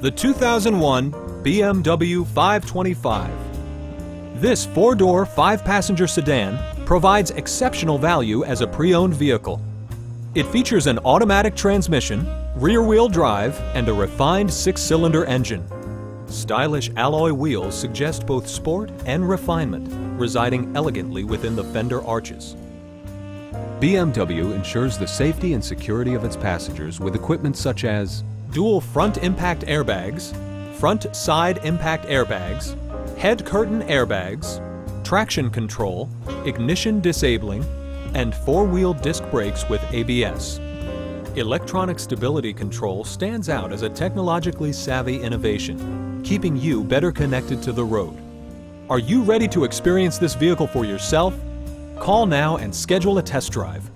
the 2001 BMW 525. This four-door, five-passenger sedan provides exceptional value as a pre-owned vehicle. It features an automatic transmission, rear-wheel drive, and a refined six-cylinder engine. Stylish alloy wheels suggest both sport and refinement, residing elegantly within the fender arches. BMW ensures the safety and security of its passengers with equipment such as dual front impact airbags, front side impact airbags, head curtain airbags, traction control, ignition disabling, and four-wheel disc brakes with ABS. Electronic stability control stands out as a technologically savvy innovation, keeping you better connected to the road. Are you ready to experience this vehicle for yourself? Call now and schedule a test drive.